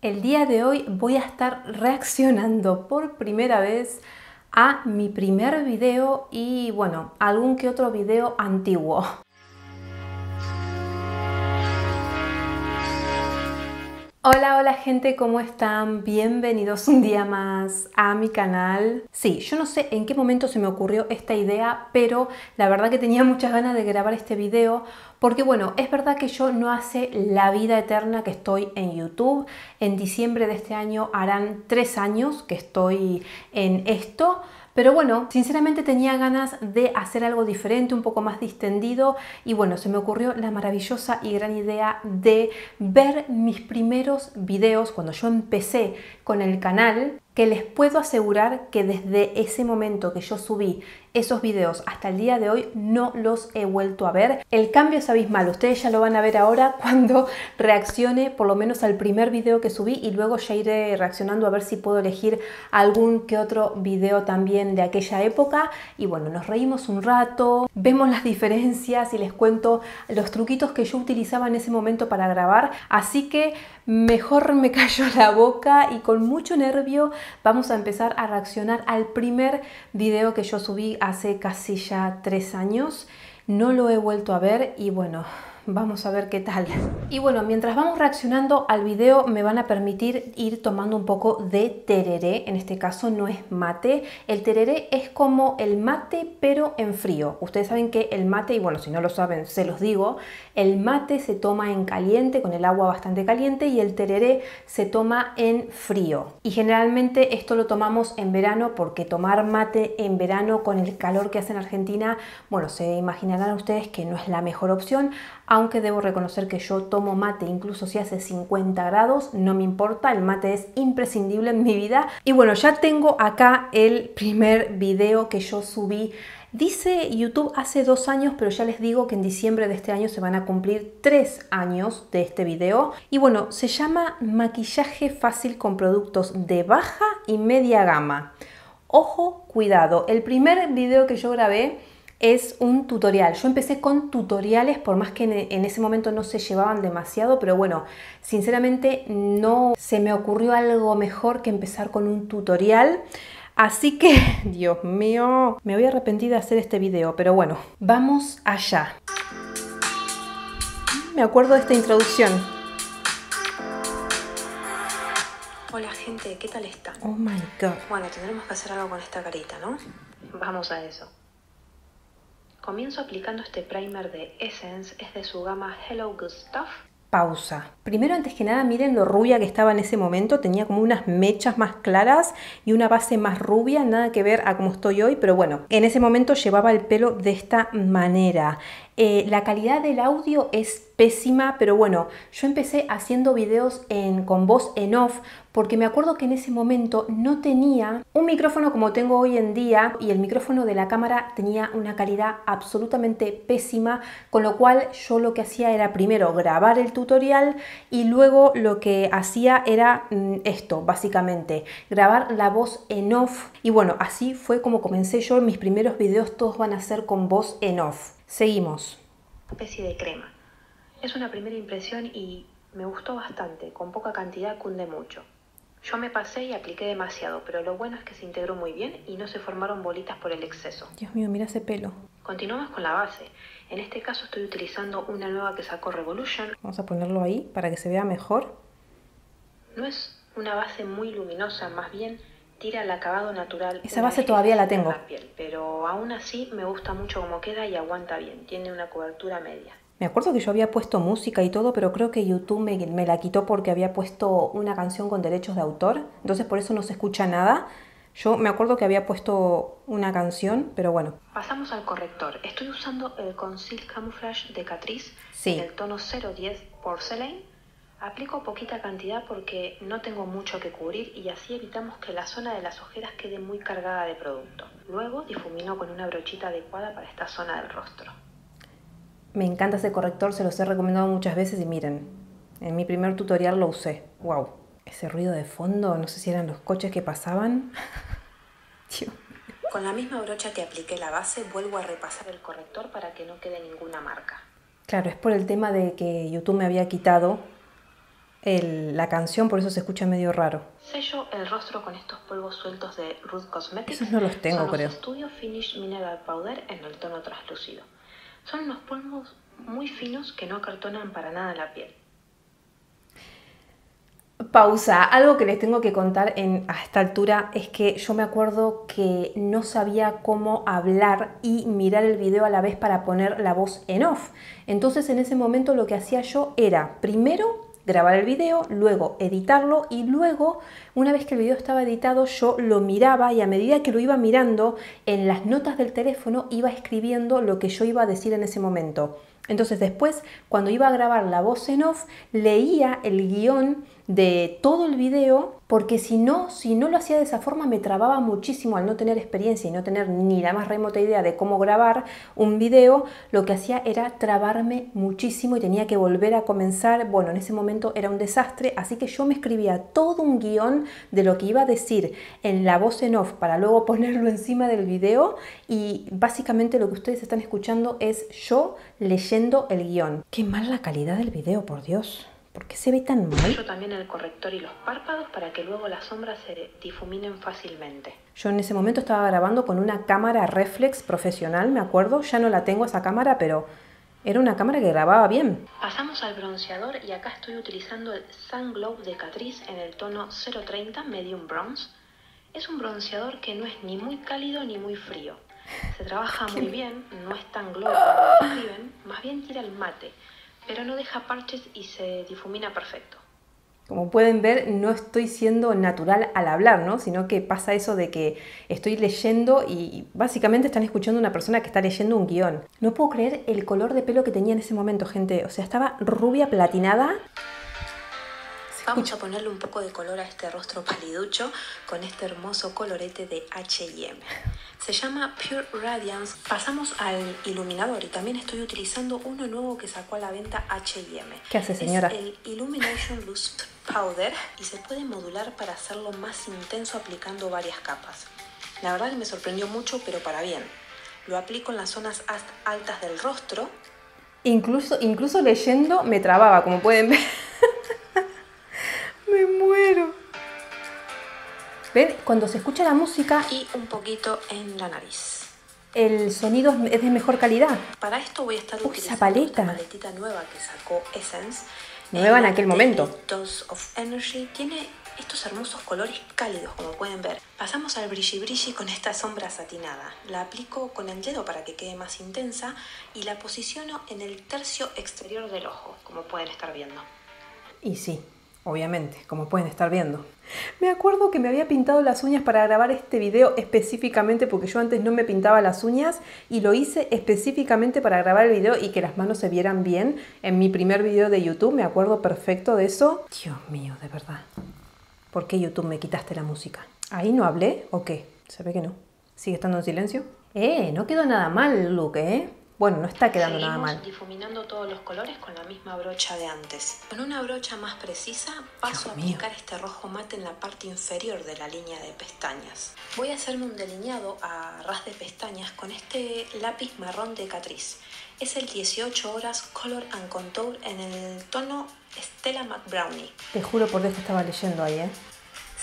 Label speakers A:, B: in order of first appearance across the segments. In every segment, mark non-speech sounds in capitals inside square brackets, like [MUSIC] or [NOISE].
A: El día de hoy voy a estar reaccionando por primera vez a mi primer video y bueno, algún que otro video antiguo. Hola, hola gente, ¿cómo están? Bienvenidos un día más a mi canal. Sí, yo no sé en qué momento se me ocurrió esta idea, pero la verdad que tenía muchas ganas de grabar este video porque bueno, es verdad que yo no hace la vida eterna que estoy en YouTube. En diciembre de este año harán tres años que estoy en esto. Pero bueno, sinceramente tenía ganas de hacer algo diferente, un poco más distendido y bueno, se me ocurrió la maravillosa y gran idea de ver mis primeros videos cuando yo empecé con el canal que les puedo asegurar que desde ese momento que yo subí esos videos hasta el día de hoy no los he vuelto a ver. El cambio es abismal, ustedes ya lo van a ver ahora [LAUGHS] cuando reaccione por lo menos al primer video que subí y luego ya iré reaccionando a ver si puedo elegir algún que otro video también de aquella época. Y bueno, nos reímos un rato, vemos las diferencias y les cuento los truquitos que yo utilizaba en ese momento para grabar, así que mejor me cayó la boca y con mucho nervio vamos a empezar a reaccionar al primer video que yo subí hace casi ya tres años. No lo he vuelto a ver y bueno, Vamos a ver qué tal. Y bueno, mientras vamos reaccionando al video me van a permitir ir tomando un poco de tereré. En este caso no es mate. El tereré es como el mate pero en frío. Ustedes saben que el mate, y bueno, si no lo saben se los digo, el mate se toma en caliente, con el agua bastante caliente y el tereré se toma en frío. Y generalmente esto lo tomamos en verano porque tomar mate en verano con el calor que hace en Argentina, bueno, se imaginarán ustedes que no es la mejor opción aunque debo reconocer que yo tomo mate incluso si hace 50 grados, no me importa, el mate es imprescindible en mi vida. Y bueno, ya tengo acá el primer video que yo subí Dice YouTube hace dos años, pero ya les digo que en diciembre de este año se van a cumplir tres años de este video. Y bueno, se llama maquillaje fácil con productos de baja y media gama. Ojo, cuidado, el primer video que yo grabé es un tutorial. Yo empecé con tutoriales, por más que en, ese momento no se llevaban demasiado, pero bueno, sinceramente no se me ocurrió algo mejor que empezar con un tutorial. Así que, [LAUGHS] Dios mío, me voy a arrepentir de hacer este video, pero bueno, vamos allá. Me acuerdo de esta introducción.
B: Hola gente, ¿qué tal está?
A: Oh my god.
B: Bueno, tendremos que hacer algo con esta carita, ¿no? Vamos a eso. Comienzo aplicando este primer de Essence, es de su gama Hello Good Stuff.
A: Pausa. Primero, antes que nada, miren lo rubia que estaba en ese momento. Tenía como unas mechas más claras y una base más rubia. Nada que ver a cómo estoy hoy, pero bueno, en ese momento llevaba el pelo de esta manera. Eh, la calidad del audio es pésima, pero bueno, yo empecé haciendo videos con voz en off porque me acuerdo que en ese momento no tenía un micrófono como tengo hoy en día y el micrófono de la cámara tenía una calidad absolutamente pésima, con lo cual yo lo que hacía era primero grabar el tutorial y luego lo que hacía era mm, esto, básicamente, grabar la voz en off y bueno, así fue como comencé yo, mis primeros videos todos van a ser con voz en off. Seguimos.
B: Especie de crema. Es una primera impresión y me gustó bastante, con poca cantidad cunde mucho. Yo me pasé y apliqué demasiado, pero lo bueno es que se integró muy bien y no se formaron bolitas por el exceso.
A: Dios mío, mira ese pelo.
B: Continuamos con la base. En este caso estoy utilizando una nueva que sacó Revolution.
A: Vamos a ponerlo ahí para que se vea mejor.
B: No es una base muy luminosa, más bien tira el acabado natural.
A: Esa base todavía la tengo.
B: pero aún así me gusta mucho cómo queda y aguanta bien. Tiene una cobertura media.
A: Me acuerdo que yo había puesto música y todo, pero creo que YouTube me, me, la quitó porque había puesto una canción con derechos de autor. Entonces por eso no se escucha nada. Yo me acuerdo que había puesto una canción, pero bueno.
B: Pasamos al corrector. Estoy usando el Conceal Camouflage de Catrice
A: sí.
B: en el tono 010 Porcelain Aplico poquita cantidad porque no tengo mucho que cubrir y así evitamos que la zona de las ojeras quede muy cargada de producto. Luego difumino con una brochita adecuada para esta zona del rostro.
A: Me encanta ese corrector, se los he recomendado muchas veces y miren, en mi primer tutorial lo usé. ¡Wow! Ese ruido de fondo, no sé si eran los coches que pasaban. [LAUGHS]
B: Con la misma brocha que apliqué la base, vuelvo a repasar el corrector para que no quede ninguna marca.
A: Claro, es por el tema de que YouTube me había quitado la canción, por eso se escucha medio raro.
B: Sello el rostro con estos polvos sueltos de Ruth Cosmetics.
A: Esos no los tengo,
B: Son
A: creo.
B: Los Studio Finish Mineral Powder en el tono translúcido. Son unos polvos muy finos que no acartonan para nada la piel.
A: Pausa. Algo que les tengo que contar en, a esta altura es que yo me acuerdo que no sabía cómo hablar y mirar el video a la vez para poner la voz en off. Entonces en ese momento lo que hacía yo era primero grabar el video, luego editarlo y luego, una vez que el video estaba editado, yo lo miraba y a medida que lo iba mirando, en las notas del teléfono iba escribiendo lo que yo iba a decir en ese momento. Entonces después, cuando iba a grabar la voz en off, leía el guion de todo el video, porque si no, si no lo hacía de esa forma me trababa muchísimo al no tener experiencia y no tener ni la más remota idea de cómo grabar un video, lo que hacía era trabarme muchísimo y tenía que volver a comenzar, bueno, en ese momento era un desastre, así que yo me escribía todo un guion de lo que iba a decir en la voz en off para luego [LAUGHS] ponerlo encima del video y básicamente lo que ustedes están escuchando es yo leyendo el guion. Qué mal la calidad del video, por Dios. ¿Por qué se ve tan mal?
B: Yo también el corrector y los párpados para que luego las sombras se difuminen fácilmente.
A: Yo en ese momento estaba grabando con una cámara reflex profesional, me acuerdo. Ya no la tengo esa cámara, pero era una cámara que grababa bien.
B: Pasamos al bronceador y acá estoy utilizando el Sun Glow de Catrice en el tono 030 Medium Bronze. Es un bronceador que no es ni muy cálido ni muy frío. Se trabaja [LAUGHS] muy bien, no es tan glow como describen, más bien tira el mate pero no deja parches y se difumina perfecto.
A: Como pueden ver, no estoy siendo natural al hablar, ¿no? Sino que pasa eso de que estoy leyendo y básicamente están escuchando a una persona que está leyendo un guion. No puedo creer el color de pelo que tenía en ese momento, gente. O sea, estaba rubia platinada.
B: Vamos a ponerle un poco de color a este rostro paliducho con este hermoso colorete de H&M. Se llama Pure Radiance. Pasamos al iluminador y también estoy utilizando uno nuevo que sacó a la venta H&M.
A: ¿Qué hace, señora?
B: Es el Illumination Loose Powder y se puede modular para hacerlo más intenso aplicando varias capas. La verdad que me sorprendió mucho, pero para bien. Lo aplico en las zonas altas del rostro.
A: Incluso, incluso leyendo me trababa, como pueden ver. [LAUGHS] me muero. ¿Ven? Cuando se escucha la música...
B: Y un poquito en la nariz.
A: El sonido es de mejor calidad.
B: Para esto voy a estar
A: Uy,
B: utilizando
A: esa paleta.
B: esta paletita nueva que sacó Essence.
A: Nueva en
B: la
A: aquel momento.
B: Dose of Energy. Tiene estos hermosos colores cálidos, como pueden ver. Pasamos al brilli brilli con esta sombra satinada. La aplico con el dedo para que quede más intensa y la posiciono en el tercio exterior del ojo, como pueden estar viendo.
A: Y sí, obviamente, como pueden estar viendo. Me acuerdo que me había pintado las uñas para grabar este video específicamente porque yo antes no me pintaba las uñas y lo hice específicamente para grabar el video y que las manos se vieran bien en mi primer video de YouTube. Me acuerdo perfecto de eso. Dios mío, de verdad. ¿Por qué YouTube me quitaste la música? ¿Ahí no hablé o qué? Se ve que no. ¿Sigue estando en silencio? Eh, no quedó nada mal el look, ¿eh? Bueno, no está quedando nada mal.
B: difuminando todos los colores con la misma brocha de antes. Con una brocha más precisa paso
A: Dios
B: a
A: mío.
B: aplicar este rojo mate en la parte inferior de la línea de pestañas. Voy a hacerme un delineado a ras de pestañas con este lápiz marrón de Catrice. Es el 18 horas Color and Contour en el tono Stella McBrownie.
A: Te juro por Dios que estaba leyendo ahí, ¿eh?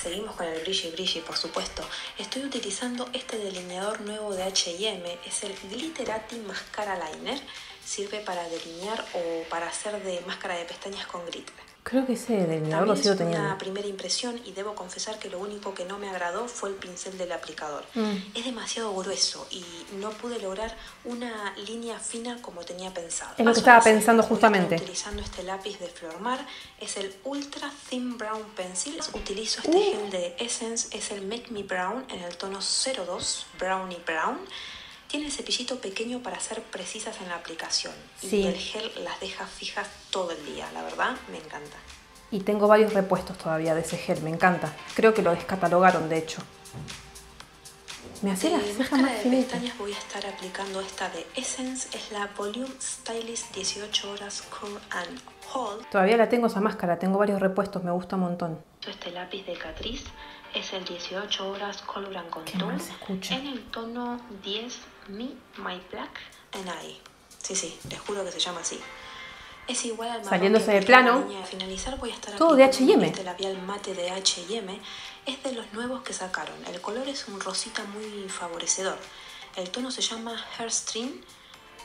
B: Seguimos con el brilli brilli, por supuesto. Estoy utilizando este delineador nuevo de H&M, es el Glitterati Mascara Liner. Sirve para delinear o para hacer de máscara de pestañas con glitter.
A: Creo que ese lo
B: También
A: sigo
B: es una primera impresión y debo confesar que lo único que no me agradó fue el pincel del aplicador.
A: Mm.
B: Es demasiado grueso y no pude lograr una línea fina como tenía pensado.
A: Es lo que estaba pensando justamente.
B: Utilizando este lápiz de Flormar es el Ultra Thin Brown Pencil. Utilizo este
A: Uh.
B: gel de Essence, es el Make Me Brown en el tono 02 Brownie Brown. Tiene el cepillito pequeño para ser precisas en la aplicación y el gel las deja fijas todo el día. La verdad, me encanta.
A: Y tengo varios repuestos todavía de ese gel, me encanta. Creo que lo descatalogaron, de hecho. Me
B: De
A: cejas
B: máscara
A: más
B: de pestañas voy a estar aplicando esta de Essence, es la Volume Stylist 18 horas Curl and Hold.
A: Todavía la tengo esa máscara, tengo varios repuestos, me gusta un montón.
B: Este lápiz de Catrice es el 18 horas Color and Contour en el tono 10 Me My Black and I. Sí, sí, les juro que se llama así. Es igual al
A: Saliéndose de plano.
B: de finalizar voy a estar
A: Todo de H&M.
B: Este labial mate de H&M es de los nuevos que sacaron. El color es un rosita muy favorecedor. El tono se llama Hairstream.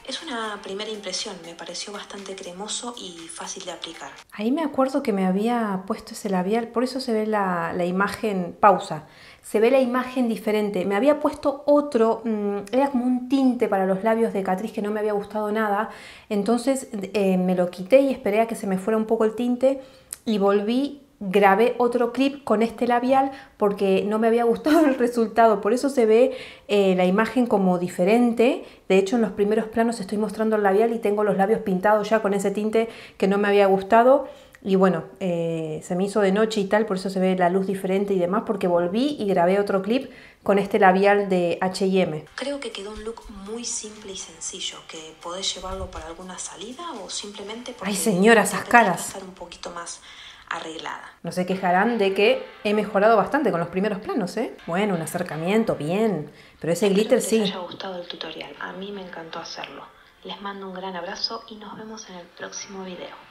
B: Es una primera impresión, me pareció bastante cremoso y fácil de aplicar.
A: Ahí me acuerdo que me había puesto ese labial, por eso se ve la, la imagen, pausa, se ve la imagen diferente. Me había puesto otro, mm, era como un tinte para los labios de Catrice que no me había gustado nada, entonces eh, me lo quité y esperé a que se me fuera un poco el tinte y volví, grabé otro clip con este labial porque no me había [LAUGHS] gustado el resultado, por eso se ve eh, la imagen como diferente. De hecho, en los primeros planos estoy mostrando el labial y tengo los labios pintados ya con ese tinte que no me había gustado. Y bueno, eh, se me hizo de noche y tal, por eso se ve la luz diferente y demás, porque volví y grabé otro clip con este labial de H&M.
B: Creo que quedó un look muy simple y sencillo, que podés llevarlo para alguna salida o simplemente porque
A: Ay, señora, esas caras.
B: estar un poquito más arreglada.
A: No se quejarán de que he mejorado bastante con los primeros planos, ¿eh? Bueno, un acercamiento, bien. Pero ese glitter
B: Espero que les
A: sí.
B: haya gustado el tutorial. A mí me encantó hacerlo. Les mando un gran abrazo y nos vemos en el próximo video.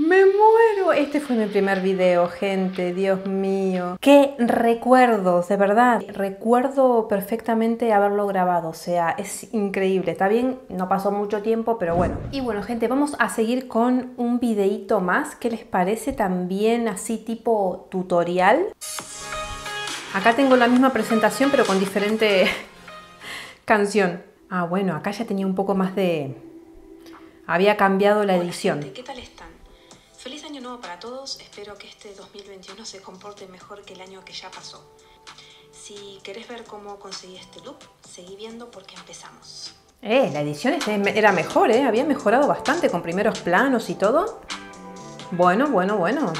A: Me muero. Este fue mi primer video, gente. Dios mío. Qué recuerdos, de verdad. Recuerdo perfectamente haberlo grabado. O sea, es increíble. Está bien, no pasó mucho tiempo, pero bueno. Y bueno, gente, vamos a seguir con un videíto más. ¿Qué les parece? También así tipo tutorial. Acá tengo la misma presentación, pero con diferente [LAUGHS] canción. Ah, bueno, acá ya tenía un poco más de... Había cambiado la edición.
B: ¿Qué tal están? Feliz año nuevo para todos. Espero que este 2021 se comporte mejor que el año que ya pasó. Si querés ver cómo conseguí este look, seguí viendo porque empezamos.
A: Eh, la edición este era mejor, ¿eh? Había mejorado bastante con primeros planos y todo. Bueno, bueno, bueno.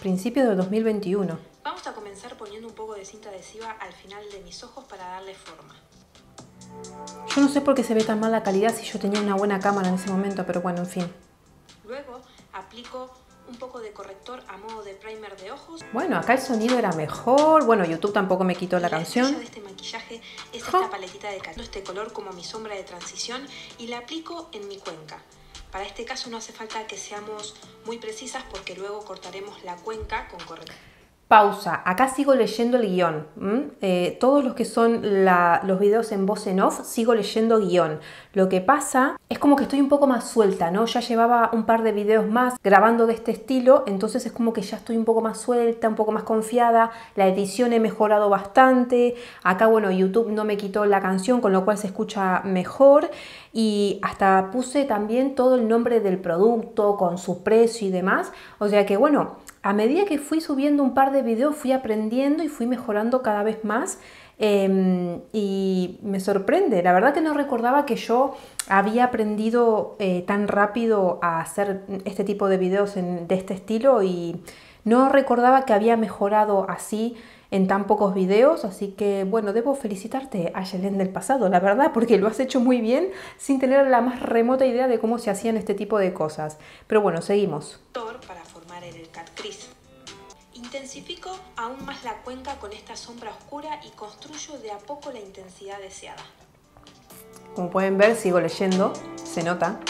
A: Principio del 2021.
B: Vamos a comenzar poniendo un poco de cinta adhesiva al final de mis ojos para darle forma.
A: Yo no sé por qué se ve tan mal la calidad si yo tenía una buena cámara en ese momento, pero bueno, en fin.
B: Luego aplico un poco de corrector a modo de primer de ojos.
A: Bueno, acá el sonido era mejor. Bueno, YouTube tampoco me quitó la
B: estrella
A: canción.
B: de este maquillaje es esta paletita de este color como mi sombra de transición y la aplico en mi cuenca. Para este caso no hace falta que seamos muy precisas porque luego cortaremos la cuenca con corrector.
A: Pausa. Acá sigo leyendo el guion. Eh, todos los que son los videos en voz en off, sigo leyendo guion. Lo que pasa es como que estoy un poco más suelta, ¿no? Ya llevaba un par de videos más grabando de este estilo, entonces es como que ya estoy un poco más suelta, un poco más confiada. La edición he mejorado bastante. Acá, bueno, YouTube no me quitó la canción, con lo cual se escucha mejor. Y hasta puse también todo el nombre del producto, con su precio y demás. O sea que, bueno, a medida que fui subiendo un par de videos, fui aprendiendo y fui mejorando cada vez más. eh, y me sorprende, la verdad que no recordaba que yo había aprendido eh, tan rápido a hacer este tipo de videos de este estilo y no recordaba que había mejorado así en tan pocos videos, así que bueno, debo felicitarte a Yelén del pasado, la verdad, porque lo has hecho muy bien sin tener la más remota idea de cómo se hacían este tipo de cosas. Pero bueno, seguimos.
B: Intensifico aún más la cuenca con esta sombra oscura y construyo de a poco la intensidad deseada.
A: Como pueden ver, sigo leyendo, se nota.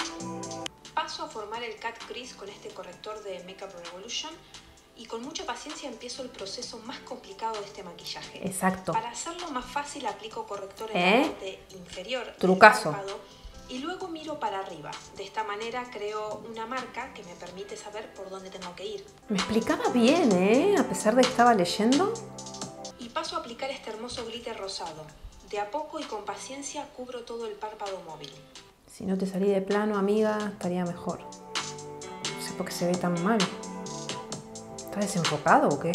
B: Paso a formar el cat crease con este corrector de Makeup Revolution y con mucha paciencia empiezo el proceso más complicado de este maquillaje.
A: Exacto.
B: Para hacerlo más fácil aplico corrector en
A: ¿Eh?
B: la parte inferior del
A: Trucazo.
B: párpado y luego miro para arriba. De esta manera creo una marca que me permite saber por dónde tengo que ir.
A: Me explicaba bien, ¿eh? A pesar de que estaba leyendo.
B: Y paso a aplicar este hermoso glitter rosado. De a poco y con paciencia cubro todo el párpado móvil.
A: Si no te salí de plano, amiga, estaría mejor. No sé por qué se ve tan mal. ¿Está desenfocado o qué?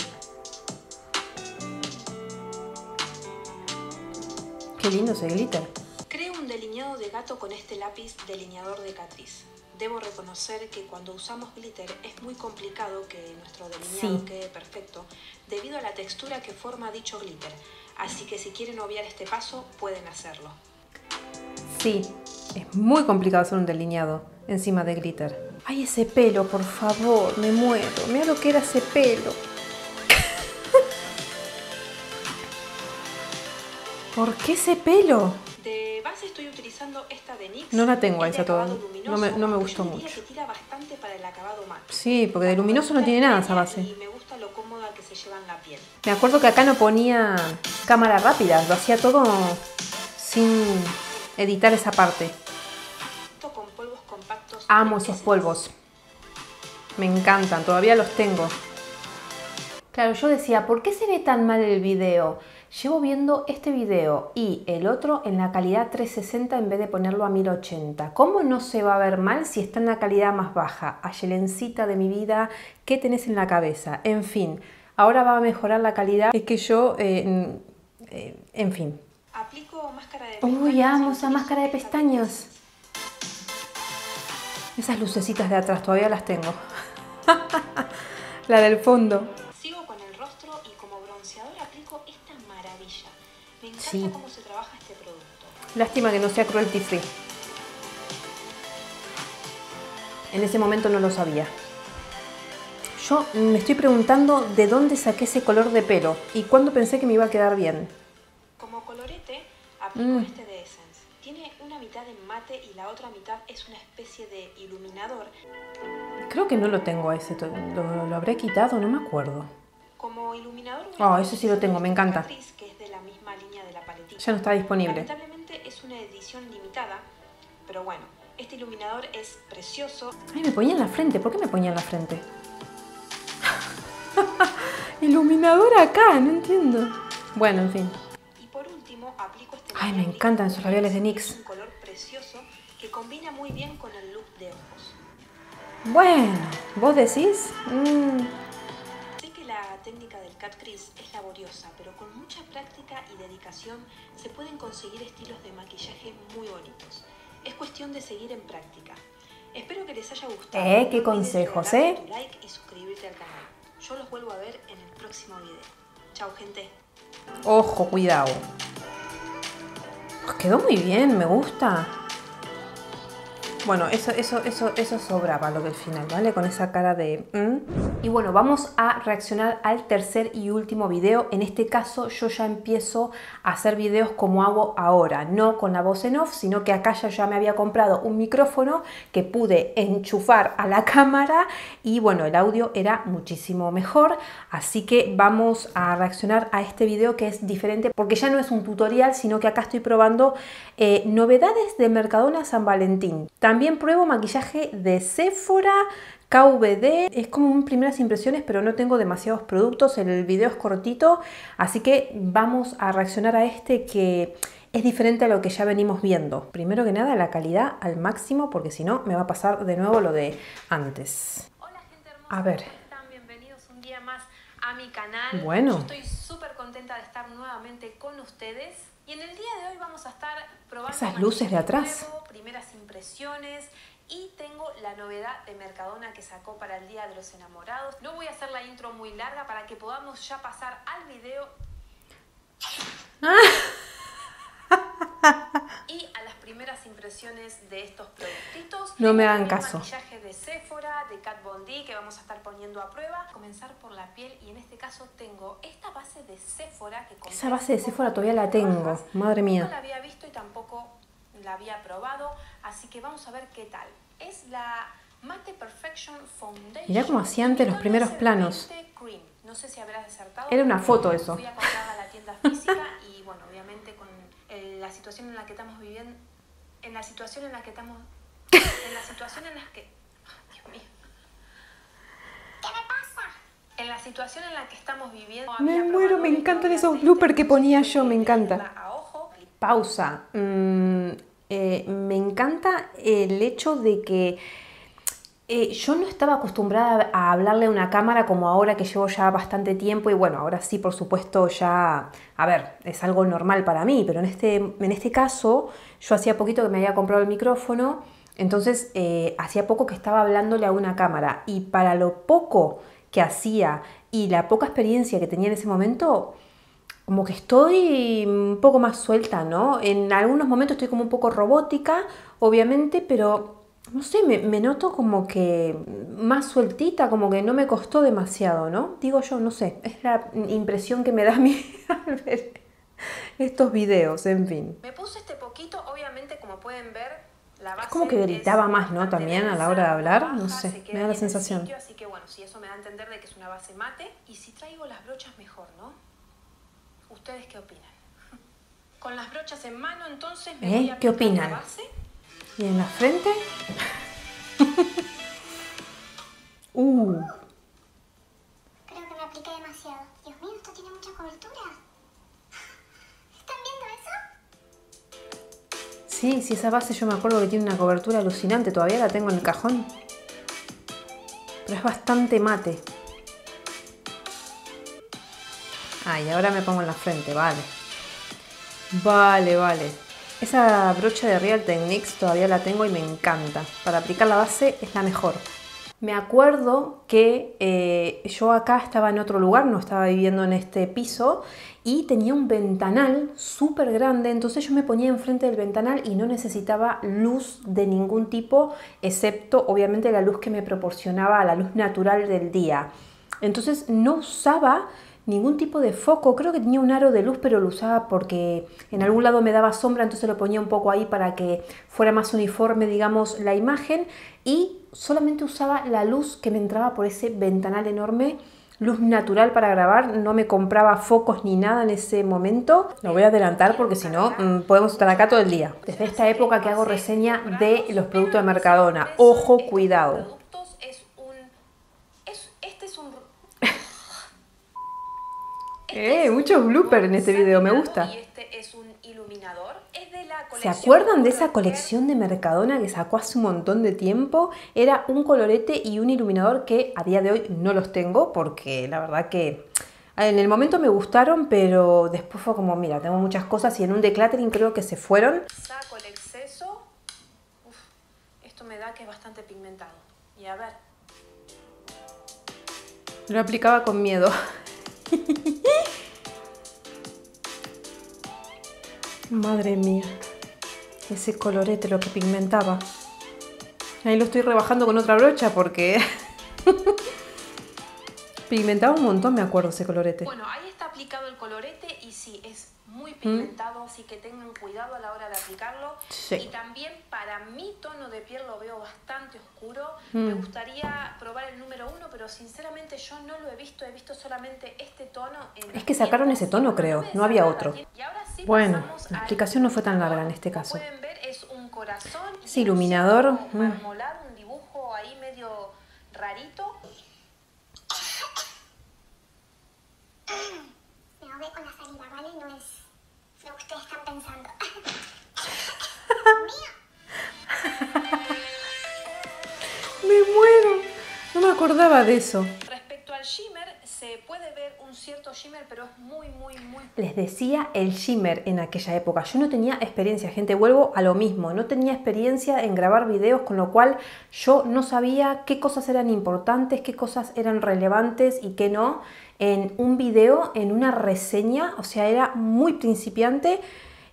A: Qué lindo ese glitter.
B: Gato con este lápiz delineador de Catrice. Debo reconocer que cuando usamos glitter es muy complicado que nuestro delineado
A: Sí.
B: quede perfecto debido a la textura que forma dicho glitter. Así que si quieren obviar este paso, pueden hacerlo.
A: Sí, es muy complicado hacer un delineado encima de glitter. Ay, ese pelo, por favor, me muero. Mira lo que era ese pelo. [LAUGHS] ¿Por qué ese pelo?
B: Base estoy utilizando esta de NYX.
A: No la tengo esa toda.
B: acabado
A: No me, no me gustó mucho.
B: que tira bastante para el acabado mate.
A: Sí, porque de luminoso no tiene nada esa base.
B: Y me gusta lo cómoda que se lleva en la piel.
A: Me acuerdo que acá no ponía cámara rápida, lo hacía todo sin editar esa parte.
B: Con polvos compactos.
A: Amo esos polvos. Me encantan, todavía los tengo. Claro, yo decía, ¿por qué se ve tan mal el video? Llevo viendo este video y el otro en la calidad 360 en vez de ponerlo a 1080. ¿Cómo no se va a ver mal si está en la calidad más baja? Ayelencita de mi vida, ¿qué tenés en la cabeza? En fin, ahora va a mejorar la calidad. Es que yo, eh, eh, en fin.
B: Aplico máscara de
A: Uy,
B: pestañas
A: amo
B: y
A: esa máscara de
B: esta
A: pestañas. Esas lucecitas de atrás todavía las tengo. [LAUGHS] la del fondo. Sí.
B: cómo se trabaja este producto.
A: Lástima que no sea cruelty free. En ese momento no lo sabía. Yo me estoy preguntando de dónde saqué ese color de pelo y cuándo pensé que me iba a quedar bien.
B: Como colorete aplico
A: Mm.
B: este de Essence. Tiene una mitad en mate y la otra mitad es una especie de iluminador.
A: Creo que no lo tengo ese. ¿Lo, lo habré quitado? No me acuerdo.
B: Como iluminador
A: Ah,
B: a
A: ese sí lo tengo, me encanta.
B: Catrice, que es de la misma línea de la paletita.
A: Ya no está disponible.
B: Lamentablemente es una edición limitada, pero bueno, este iluminador es precioso.
A: Ay, me ponía en la frente. ¿Por qué me ponía en la frente? [LAUGHS] Iluminador acá, no entiendo. Bueno, en fin.
B: Y por último aplico este
A: Ay, me encantan esos labiales de NYX.
B: un color precioso que combina muy bien con el look de ojos.
A: Bueno, ¿vos decís? Mm,
B: técnica del cat crease es laboriosa, pero con mucha práctica y dedicación se pueden conseguir estilos de maquillaje muy bonitos. Es cuestión de seguir en práctica. Espero que les haya gustado.
A: Eh, qué consejos, ¿eh?
B: tu like y suscribirte al canal. Yo los vuelvo a ver en el próximo video. Chau, gente.
A: ojo, cuidado. Quedó muy bien, me gusta. Bueno, eso, eso, eso, eso sobraba lo del final, ¿vale? Con esa cara de... ¿mm? Y bueno, vamos a reaccionar al tercer y último video. En este caso yo ya empiezo a hacer videos como hago ahora. No con la voz en off, sino que acá ya, me había comprado un micrófono que pude enchufar a la [LAUGHS] cámara y bueno, el audio era muchísimo mejor. Así que vamos a reaccionar a este video que es diferente porque ya no es un tutorial, sino que acá estoy probando eh, novedades de Mercadona San Valentín. También pruebo maquillaje de Sephora, KVD, es como un primeras impresiones, pero no tengo demasiados productos, el video es cortito, así que vamos a reaccionar a este que es diferente a lo que ya venimos viendo. Primero que nada, la calidad al máximo, porque si no, me va a pasar de nuevo lo de antes.
B: Hola, gente hermosa.
A: A ver.
B: ¿Cómo están? Bienvenidos un día más a mi canal.
A: Bueno.
B: Yo estoy súper contenta de estar nuevamente con ustedes. Y en el día de hoy vamos a estar probando
A: Esas luces de atrás.
B: nuevo, primeras impresiones y tengo la novedad de Mercadona que sacó para el Día de los Enamorados. No voy a hacer la intro muy larga para que podamos ya pasar al video y a las primeras impresiones de estos productitos.
A: No me hagan caso.
B: maquillaje de Sephora, de Kat Von D que vamos a estar poniendo a prueba. Comenzar por la piel y en este caso tengo esta base de Sephora que
A: Esa base de Sephora todavía la
B: en
A: tengo, madre
B: No
A: mía.
B: la había visto y tampoco la había probado, así que vamos a ver qué tal. Es la Matte Perfection Foundation.
A: Mirá cómo hacía antes los primeros planos.
B: 20 Cream. No sé si habrás acertado.
A: Era una foto eso.
B: Fui a la tienda física y bueno, obviamente con el- la situación en la que estamos viviendo, en la situación en la que estamos, en la situación en la que, Dios mío. ¿Qué me pasa? En la situación en la que estamos viviendo.
A: Me muero, me encantan esos bloopers que ponía yo, me encanta. Pausa. Mm, eh, me encanta el hecho de que eh, yo no estaba acostumbrada a hablarle a una cámara como ahora que llevo ya bastante tiempo y bueno, ahora sí, por supuesto, ya, a ver, es algo normal para mí, pero en este, en este caso yo hacía poquito que me había comprado el micrófono, entonces eh, hacía poco que estaba hablándole a una cámara y para lo poco que hacía y la poca experiencia que tenía en ese momento, como que estoy un poco más suelta, ¿no? En algunos momentos estoy como un poco robótica, obviamente, pero no sé, me, me noto como que más sueltita, como que no me costó demasiado, ¿no? Digo yo, no sé, es la impresión que me da a mí [LAUGHS] al ver estos videos, en fin.
B: Me puse este poquito pueden ver, la base
A: Es como que gritaba más, ¿no? También a la hora de hablar, no sé, me da la sensación.
B: sitio, así que bueno, si eso me da a entender de que es una base mate. Y si traigo las brochas mejor, ¿no? ¿Ustedes qué opinan? Con las brochas en mano, entonces me
A: ¿Eh?
B: voy a
A: ¿Qué
B: aplicar la
A: opinan?
B: base.
A: ¿Y en la frente? [LAUGHS] uh,
C: Creo que me apliqué demasiado. Dios mío, esto tiene mucha cobertura. [LAUGHS] ¿Están viendo eso?
A: sí, sí, esa base yo me acuerdo que tiene una cobertura alucinante, todavía la tengo en el cajón. Pero es bastante mate. Ah, y ahora me pongo en la frente, vale. Vale, vale. Esa brocha de Real Techniques todavía la tengo y me encanta. Para aplicar la base es la mejor. Me acuerdo que eh, yo acá estaba en otro lugar, no estaba viviendo en este piso y tenía un ventanal súper grande, entonces yo me ponía enfrente del ventanal y no necesitaba luz de ningún tipo, excepto obviamente la luz que me proporcionaba la luz natural del día. Entonces no usaba ningún tipo de foco, creo que tenía un aro de luz, pero lo usaba porque en algún lado me daba sombra, entonces lo ponía un poco ahí para que fuera más uniforme, digamos, la imagen y solamente usaba la luz que me entraba por ese ventanal enorme, luz natural para grabar, no me compraba focos ni nada en ese momento. Lo voy a adelantar porque si no mm, podemos estar acá todo el día. Desde esta época que hago reseña de los productos de Mercadona, ojo, cuidado.
B: Productos es un, es- este es un
A: Eh, muchos bloopers en este video, me gusta.
B: Y este es un iluminador. Es de la
A: ¿Se
B: colección
A: acuerdan de esa colección de Mercadona que sacó hace un montón de tiempo? Era un colorete y un iluminador que a día de hoy no los tengo porque la verdad que en el momento me gustaron, pero después fue como, mira, tengo muchas cosas y en un decluttering creo que se fueron.
B: Saco el exceso. Uf, esto me da que es bastante pigmentado. Y a ver,
A: Lo aplicaba con miedo. [LAUGHS] Madre mía. Ese colorete lo que pigmentaba. Ahí lo estoy rebajando con otra brocha porque... [LAUGHS] pigmentaba un montón, me acuerdo, ese colorete.
B: El colorete y sí, es
A: Mm.
B: muy pigmentado, así que tengan cuidado a la hora de aplicarlo.
A: Sí.
B: Y también para mi tono de piel lo veo bastante oscuro.
A: Mm.
B: Me gustaría probar el número uno, pero sinceramente yo no lo he visto, he visto solamente este tono. En
A: Es que sacaron ese tono, creo, no había otro.
B: Y ahora sí
A: Bueno, la explicación no fue tan larga en este caso.
B: pueden ver es un corazón. y un
A: iluminador,
B: cierto
A: mm.
B: un dibujo ahí medio rarito.
A: Muero. No me acordaba de eso.
B: Respecto al shimmer, se puede ver un cierto shimmer, pero es muy, muy, muy
A: Les decía el shimmer en aquella época. Yo no tenía experiencia, gente. Vuelvo a lo mismo. No tenía experiencia en grabar videos, con lo cual yo no sabía qué cosas eran importantes, qué cosas eran relevantes y qué no. En un video, en una reseña, o sea, era muy principiante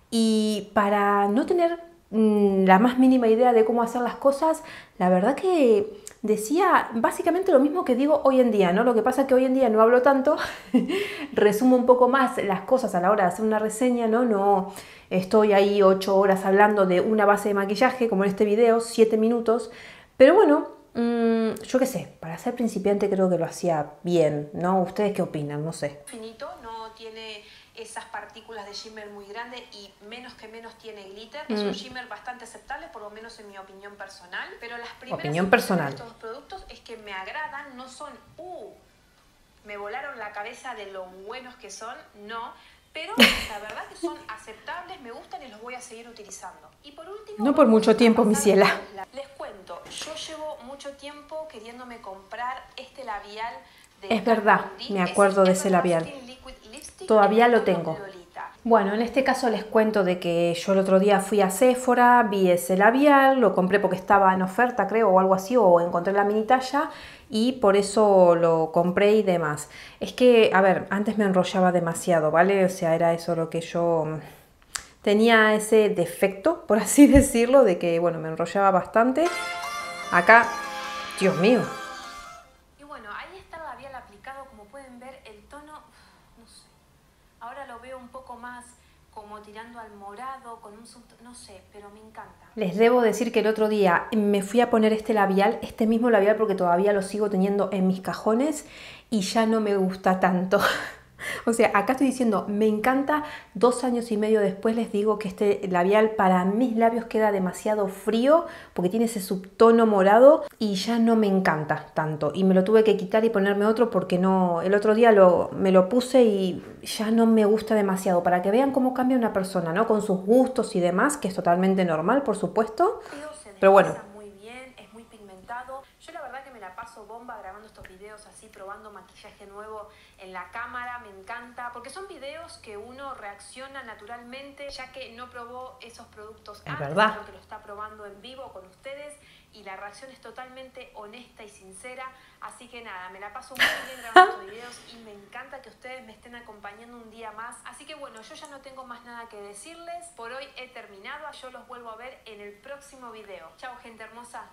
A: y para no tener mm, la más mínima idea de cómo hacer las cosas, la verdad que decía básicamente lo mismo que digo hoy en día, ¿no? Lo que pasa es que hoy en día no hablo tanto, [LAUGHS] resumo un poco más las cosas a la hora de hacer una reseña, ¿no? No estoy ahí ocho horas hablando de una base de maquillaje, como en este video, siete minutos, pero bueno, mm, yo qué sé, para ser principiante creo que lo hacía bien, ¿no? ¿Ustedes qué opinan? No sé.
B: finito, no tiene esas partículas de shimmer muy grandes y menos que menos tiene glitter. Es
A: Mm.
B: un shimmer bastante aceptable, por lo menos en mi opinión personal. Pero las primeras
A: Opinión personal.
B: de estos productos es que me agradan, no son, uh, me volaron la cabeza de lo buenos que son, no. Pero la verdad que son [LAUGHS] aceptables, me gustan y los voy a seguir utilizando. Y por último,
A: No por mucho tiempo, mi
B: pasar
A: ciela.
B: a la- Les cuento, yo llevo mucho tiempo queriéndome comprar este labial
A: Es verdad, me acuerdo de ese labial. Todavía lo tengo. Bueno, en este caso les cuento de que yo el otro día fui a Sephora, vi ese labial, lo compré porque estaba en oferta, creo, o algo así, o encontré la mini talla y por eso lo compré y demás. Es que, a ver, antes me enrollaba demasiado, ¿vale? O sea, era eso lo que yo mm, tenía ese defecto, [LAUGHS] por así decirlo, de que, bueno, me enrollaba bastante. Acá, Dios mío, como tirando al morado, con un no sé, pero me encanta. Les debo decir que el otro día me fui a poner este labial, este mismo labial porque todavía lo sigo teniendo en mis cajones y ya no me gusta tanto. [LAUGHS] [LAUGHS] O sea, acá estoy diciendo, me encanta, dos años y medio después les digo que este labial para mis labios queda demasiado frío porque tiene ese subtono morado y ya no me encanta tanto. Y me lo tuve que quitar y ponerme otro porque no, el otro día lo, me lo puse y ya no me gusta demasiado. Para que vean cómo cambia una persona, ¿no? Con sus gustos y demás, que es totalmente normal, por supuesto. Pero bueno, bomba grabando estos videos así, probando maquillaje nuevo en la cámara, me encanta, porque son videos que uno reacciona naturalmente, ya que no probó esos productos es antes, verdad. sino que lo está probando en vivo con ustedes y la reacción es totalmente honesta y sincera, así que nada, me la paso muy bien grabando [LAUGHS] estos videos y me encanta que ustedes me estén acompañando un día más, así que bueno, yo ya no tengo más nada que decirles, por hoy he terminado, yo los vuelvo a ver en el próximo video. Chao gente hermosa.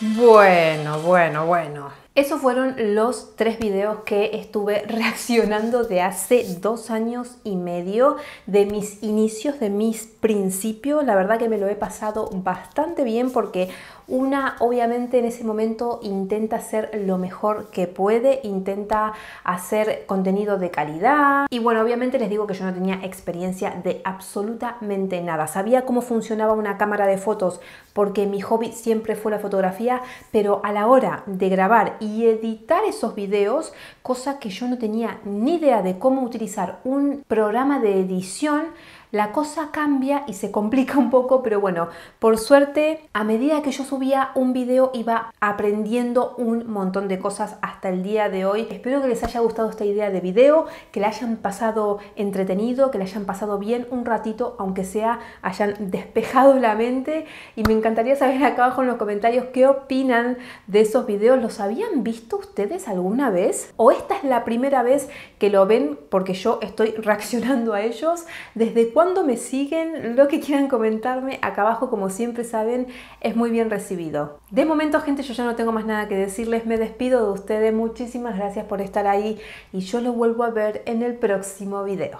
A: Bueno, bueno, bueno. Esos fueron los tres videos que estuve [LAUGHS] reaccionando de hace dos años y medio, de mis inicios, de mis principios. La verdad que me lo he pasado bastante bien porque una, obviamente, en ese momento intenta hacer lo mejor que puede, intenta hacer contenido de calidad. Y bueno, obviamente les digo que yo no tenía experiencia de absolutamente nada. Sabía cómo funcionaba una cámara de fotos porque mi hobby siempre fue la fotografía, pero a la hora de grabar y editar esos videos, cosa que yo no tenía ni idea de cómo utilizar un programa de edición, la cosa cambia y se complica un poco, pero bueno, por suerte, a medida que yo subía un video iba aprendiendo un montón de cosas hasta el día de hoy. Espero que les haya gustado esta idea de video, que le hayan pasado entretenido, que le hayan pasado bien un ratito, aunque sea hayan despejado la mente. Y me encantaría saber acá abajo en los comentarios qué opinan de esos videos. ¿Los habían visto ustedes alguna vez? ¿O esta es la primera vez que lo ven porque yo estoy [LAUGHS] reaccionando a ellos? ¿Desde cuando me siguen, lo que quieran comentarme acá abajo, como siempre saben, es muy bien recibido. De momento, gente, yo ya no tengo más nada que decirles. Me despido de ustedes. Muchísimas gracias por estar ahí y yo lo vuelvo a ver en el próximo video.